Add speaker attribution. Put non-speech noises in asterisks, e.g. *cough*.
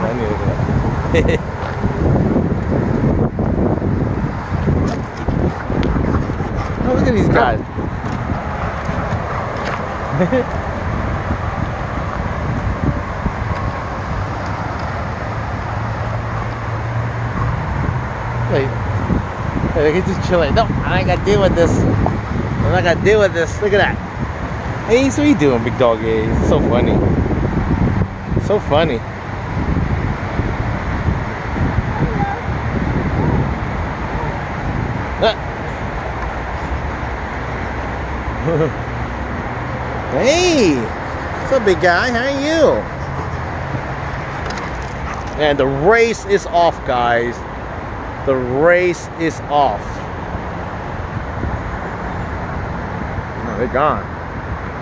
Speaker 1: funny. Look at oh, look at these guys. Wait. *laughs* Hey, he's just chilling. No, I ain't gotta deal with this. I'm not gonna deal with this. Look at that. Hey, so you doing, big dog? It's so funny. So funny. *laughs* hey, what's up, big guy? How are you? And the race is off, guys. The race is off. Oh, they're gone.